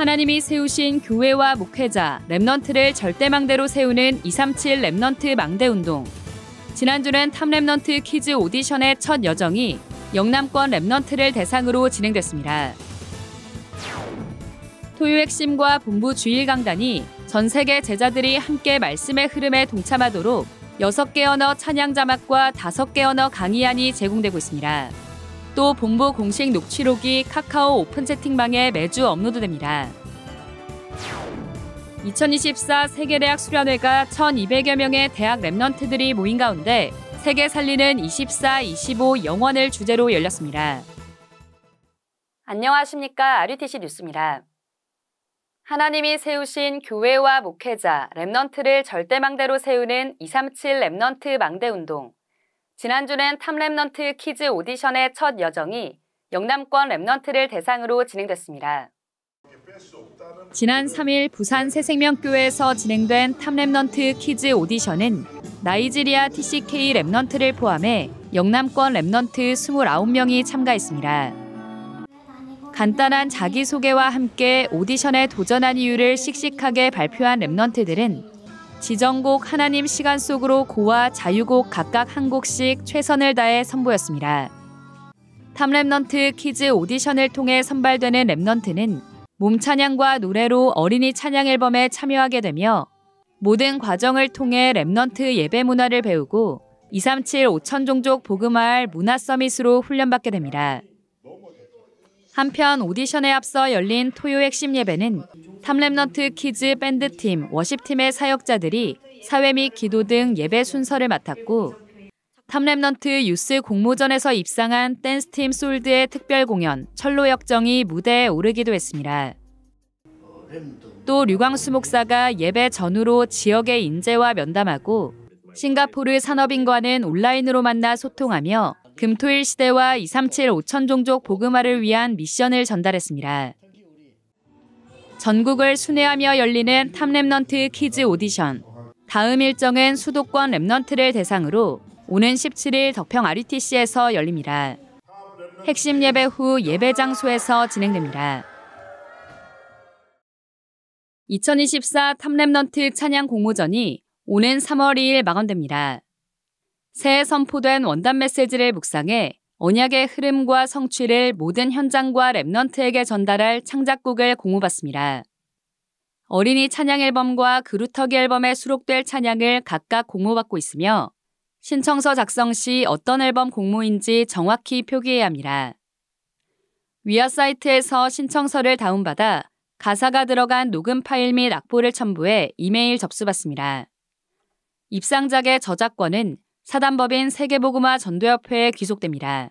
하나님이 세우신 교회와 목회자, Remnant를 절대망대로 세우는 237 Remnant 망대 운동. 지난주는 Top Remnant Kids 오디션의 첫 여정이 영남권 Remnant를 대상으로 진행됐습니다. 토요 핵심과 본부 주일 강단이 전 세계 제자들이 함께 말씀의 흐름에 동참하도록 6개 언어 찬양 자막과 5개 언어 강의안이 제공되고 있습니다. 또 본부 공식 녹취록이 카카오 오픈 채팅방에 매주 업로드됩니다. 2024 세계대학 수련회가 1,200여 명의 대학 Remnant들이 모인 가운데 세계 살리는 24, 25 영원을 주제로 열렸습니다. 안녕하십니까. RUTC 뉴스입니다. 하나님이 세우신 교회와 목회자, Remnant를 절대망대로 세우는 237 Remnant 망대 운동. 지난주는 Top Remnant Kids 오디션의 첫 여정이 영남권 Remnant를 대상으로 진행됐습니다. 지난 3일 부산 새생명교회에서 진행된 Top Remnant Kids 오디션은 나이지리아 TCK 랩넌트를 포함해 영남권 Remnant 29명이 참가했습니다. 간단한 자기소개와 함께 오디션에 도전한 이유를 씩씩하게 발표한 Remnant들은 지정곡 하나님 시간 속으로 Go와 자유곡 각각 한 곡씩 최선을 다해 선보였습니다. Top Remnant Kids 오디션을 통해 선발되는 Remnant는 몸 찬양과 노래로 어린이 찬양 앨범에 참여하게 되며 모든 과정을 통해 Remnant 예배 문화를 배우고 237 5천 종족 복음화할 문화 summit으로 훈련받게 됩니다. 한편 오디션에 앞서 열린 토요 핵심 예배는 Top Remnant Kids 밴드팀, worship팀의 사역자들이 사회 및 기도 등 예배 순서를 맡았고 Top Remnant Youth 공모전에서 입상한 댄스팀 솔드의 특별 공연 천로 역정이 무대에 오르기도 했습니다. 또 류광수 목사가 예배 전후로 지역의 인재와 면담하고 싱가포르 산업인과는 온라인으로 만나 소통하며 금토일 시대와 237 5천 종족 복음화를 위한 미션을 전달했습니다. 전국을 순회하며 열리는 Top Remnant Kids 오디션. 다음 일정은 수도권 Remnant를 대상으로 오는 17일 덕평 RUTC에서 열립니다. 핵심 예배 후 예배 장소에서 진행됩니다. 2024 Top Remnant 찬양 공모전이 오는 3월 2일 마감됩니다. 새해 선포된 원단 메시지를 묵상해 언약의 흐름과 성취를 모든 현장과 Remnant에게 전달할 창작곡을 공모받습니다. 어린이 찬양 앨범과 그루터기 앨범에 수록될 찬양을 각각 공모받고 있으며 신청서 작성 시 어떤 앨범 공모인지 정확히 표기해야 합니다. 위아 사이트에서 신청서를 다운받아 가사가 들어간 녹음 파일 및 악보를 첨부해 이메일 접수받습니다. 입상작의 저작권은 사단법인 세계보그마 전도협회에 귀속됩니다.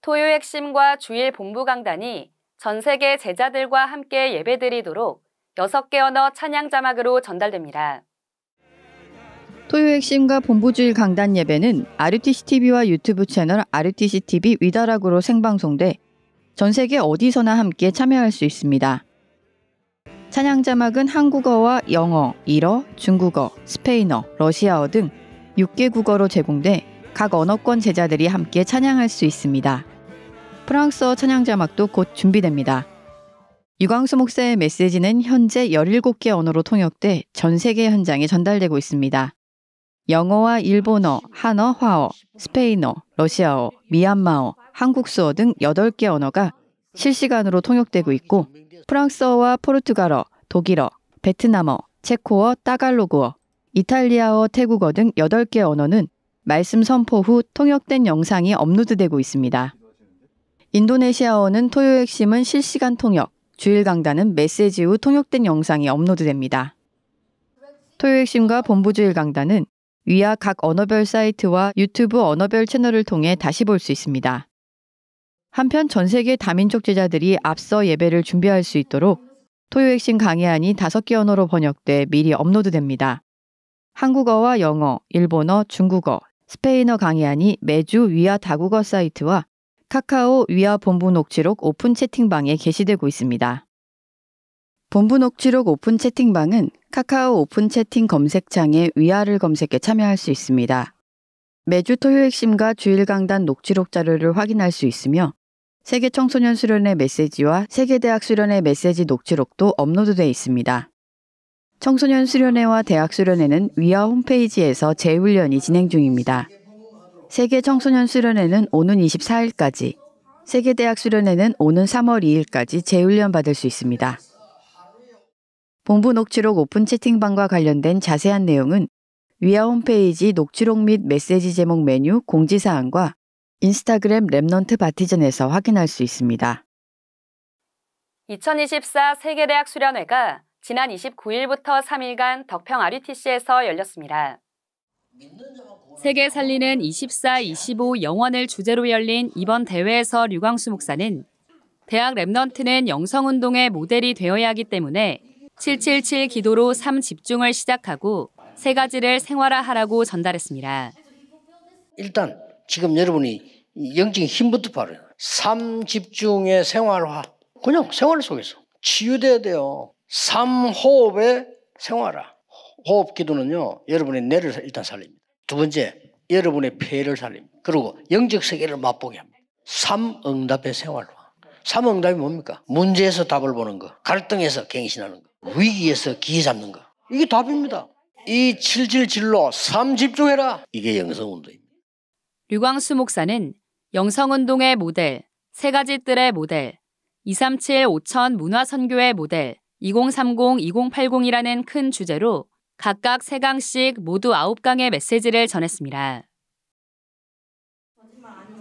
토요 핵심과 주일 본부 강단이 전 세계 제자들과 함께 예배드리도록 6개 언어 찬양 자막으로 전달됩니다. 토요 핵심과 본부주일 강단 예배는 RUTC TV와 유튜브 채널 RUTC TV 위다락으로 생방송돼 전 세계 어디서나 함께 참여할 수 있습니다. 찬양 자막은 한국어와 영어, 일어, 중국어, 스페인어, 러시아어 등 6개 국어로 제공돼 각 언어권 제자들이 함께 찬양할 수 있습니다. 프랑스어 찬양 자막도 곧 준비됩니다. 유광수 목사의 메시지는 현재 17개 언어로 통역돼 전 세계 현장에 전달되고 있습니다. 영어와 일본어, 한어, 화어, 스페인어, 러시아어, 미얀마어, 한국수어 등 8개 언어가 실시간으로 통역되고 있고 프랑스어와 포르투갈어, 독일어, 베트남어, 체코어, 따갈로그어, 이탈리아어, 태국어 등 8개 언어는 말씀 선포 후 통역된 영상이 업로드되고 있습니다. 인도네시아어는 토요 핵심은 실시간 통역, 주일 강단은 메시지 후 통역된 영상이 업로드됩니다. 토요 핵심과 본부 주일 강단은 위아 각 언어별 사이트와 유튜브 언어별 채널을 통해 다시 볼 수 있습니다. 한편 전 세계 다민족 제자들이 앞서 예배를 준비할 수 있도록 토요 핵심 강의안이 5개 언어로 번역돼 미리 업로드됩니다. 한국어와 영어, 일본어, 중국어, 스페인어 강의안이 매주 위아 다국어 사이트와 카카오 위아 본부 녹취록 오픈 채팅방에 게시되고 있습니다. 본부 녹취록 오픈 채팅방은 카카오 오픈 채팅 검색창에 위아를 검색해 참여할 수 있습니다. 매주 토요 핵심과 주일 강단 녹취록 자료를 확인할 수 있으며 세계 청소년 수련회 메시지와 세계대학 수련회 메시지 녹취록도 업로드돼 있습니다. 청소년 수련회와 대학 수련회는 위아 홈페이지에서 재훈련이 진행 중입니다. 세계 청소년 수련회는 오는 24일까지, 세계 대학 수련회는 오는 3월 2일까지 재훈련 받을 수 있습니다. 본부 녹취록 오픈 채팅방과 관련된 자세한 내용은 위아 홈페이지 녹취록 및 메시지 제목 메뉴 공지사항과 인스타그램 Remnant 바티즌에서 확인할 수 있습니다. 2024 세계대학 수련회가 지난 29일부터 3일간 덕평 RUTC에서 열렸습니다. 세계 살리는 24, 25 영원을 주제로 열린 이번 대회에서 류광수 목사는 대학 랩넌트는 영성운동의 모델이 되어야 하기 때문에 777 기도로 삶 집중을 시작하고 세 가지를 생활화하라고 전달했습니다. 일단 지금 여러분이 영적인 힘부터 바로요. 삶 집중의 생활화. 그냥 생활 속에서 치유돼야 돼요. 삶 호흡의 생활화. 호흡 기도는요, 여러분의 뇌를 일단 살립니다. 두 번째, 여러분의 폐를 살립니다. 그리고 영적 세계를 맛보게 합니다. 삶 응답의 생활화. 삶 응답이 뭡니까? 문제에서 답을 보는 거, 갈등에서 갱신하는 거, 위기에서 기회 잡는 거. 이게 답입니다. 이 777로 삶 집중해라. 이게 영성운동입니다. 류광수 목사는 영성운동의 모델, 세 가지 뜰의 모델, 237 5천 문화선교의 모델, 2030, 2080이라는 큰 주제로 각각 3강씩 모두 9강의 메시지를 전했습니다.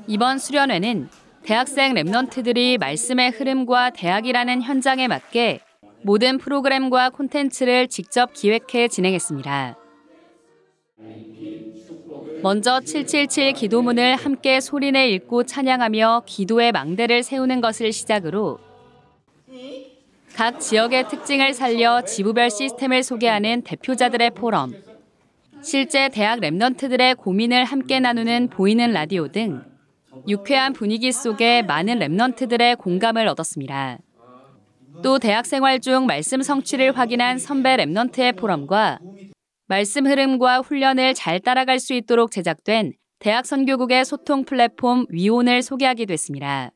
이번 수련회는 대학생 랩넌트들이 말씀의 흐름과 대학이라는 현장에 맞게 모든 프로그램과 콘텐츠를 직접 기획해 진행했습니다. 먼저 777 기도문을 함께 소리내 읽고 찬양하며 기도의 망대를 세우는 것을 시작으로 각 지역의 특징을 살려 지부별 시스템을 소개하는 대표자들의 포럼, 실제 대학 Remnant들의 고민을 함께 나누는 보이는 라디오 등 유쾌한 분위기 속에 많은 Remnant들의 공감을 얻었습니다. 또 대학 생활 중 말씀 성취를 확인한 선배 Remnant의 포럼과 말씀 흐름과 훈련을 잘 따라갈 수 있도록 제작된 대학 선교국의 소통 플랫폼 위온을 소개하기도 했습니다.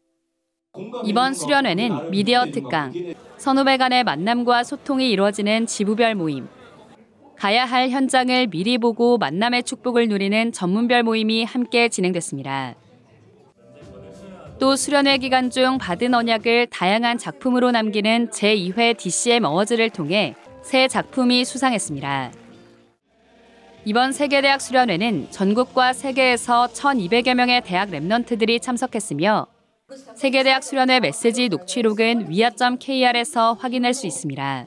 이번 수련회는 미디어 특강, 선후배 간의 만남과 소통이 이루어지는 지부별 모임, 가야 할 현장을 미리 보고 만남의 축복을 누리는 전문별 모임이 함께 진행됐습니다. 또 수련회 기간 중 받은 언약을 다양한 작품으로 남기는 제2회 DCM 어워즈를 통해 새 작품이 수상했습니다. 이번 세계대학 수련회는 전국과 세계에서 1,200여 명의 대학 Remnant들이 참석했으며 세계대학 수련회 메시지 녹취록은 위아.kr에서 확인할 수 있습니다.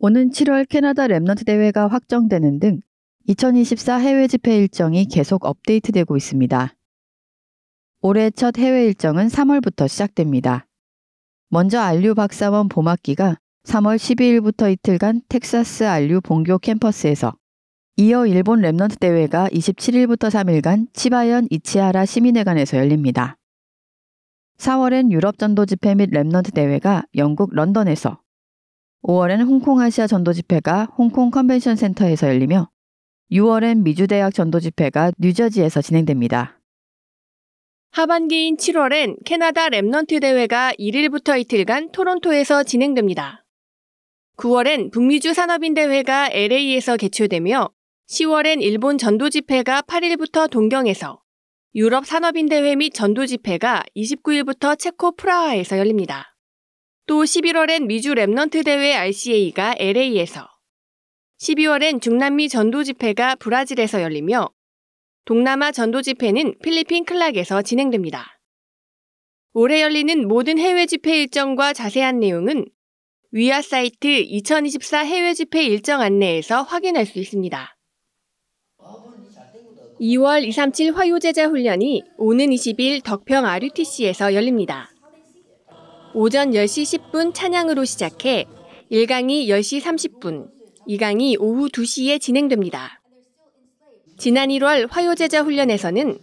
오는 7월 캐나다 Remnant 대회가 확정되는 등 2024 해외 집회 일정이 계속 업데이트되고 있습니다. 올해 첫 해외 일정은 3월부터 시작됩니다. 먼저 RU 박사원 봄학기가 3월 12일부터 이틀간 텍사스 RU 본교 캠퍼스에서 이어 일본 Remnant 대회가 27일부터 3일간 치바현 이치하라 시민회관에서 열립니다. 4월엔 유럽 전도 집회 및 Remnant 대회가 영국 런던에서 5월엔 홍콩 아시아 전도 집회가 홍콩 컨벤션 센터에서 열리며 6월엔 미주 대학 전도 집회가 뉴저지에서 진행됩니다. 하반기인 7월엔 캐나다 Remnant 대회가 1일부터 이틀간 토론토에서 진행됩니다. 9월엔 북미주 산업인 대회가 LA에서 개최되며 10월엔 일본 전도 집회가 8일부터 동경에서 유럽 산업인 대회 및 전도 집회가 29일부터 체코 프라하에서 열립니다. 또 11월엔 미주 Remnant 대회 RCA가 LA에서 12월엔 중남미 전도 집회가 브라질에서 열리며 동남아 전도 집회는 필리핀 클락에서 진행됩니다. 올해 열리는 모든 해외 집회 일정과 자세한 내용은 위아 사이트 2024 해외 집회 일정 안내에서 확인할 수 있습니다. 2월 237 화요제자 훈련이 오는 20일 덕평 RUTC에서 열립니다. 오전 10시 10분 찬양으로 시작해 1강이 10시 30분, 2강이 오후 2시에 진행됩니다. 지난 1월 화요제자 훈련에서는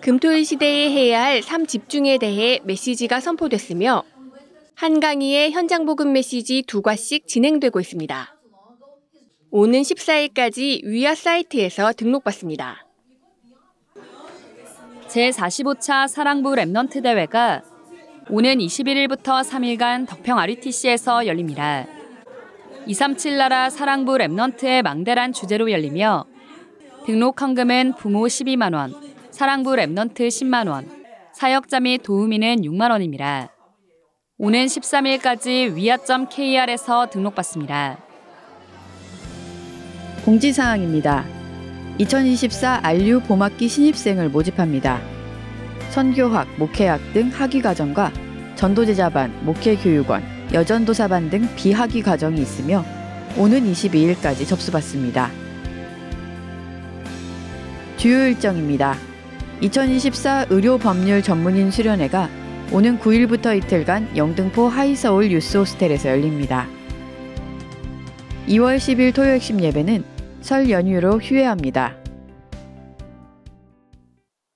금토일 시대에 해야 할 삼 집중에 대해 메시지가 선포됐으며 한 강의에 현장 복음 메시지 두 과씩 진행되고 있습니다. 오는 14일까지 위아 사이트에서 등록받습니다. 제45차 사랑부 Remnant 대회가 오는 21일부터 3일간 덕평 RUTC에서 열립니다. 237 나라 사랑부 Remnant의 망대란 주제로 열리며 등록 헌금은 부모 12만 원, 사랑부 Remnant 10만 원, 사역자 및 도우미는 6만 원입니다. 오는 13일까지 위아.kr에서 등록받습니다. 공지사항입니다. 2024 안류 봄학기 신입생을 모집합니다. 선교학, 목회학 등 학위 과정과 전도제자반, 목회교육원, 여전도사반 등 비학위 과정이 있으며 오는 22일까지 접수받습니다. 주요 일정입니다. 2024 의료법률 전문인 수련회가 오는 9일부터 이틀간 영등포 하이서울 유스호스텔에서 열립니다. 2월 10일 토요 핵심 예배는 설 연휴로 휴회합니다.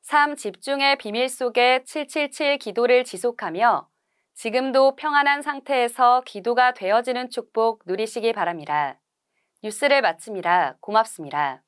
삶 집중의 비밀 속에 777 기도를 지속하며 지금도 평안한 상태에서 기도가 되어지는 축복 누리시기 바랍니다. 뉴스를 마칩니다. 고맙습니다.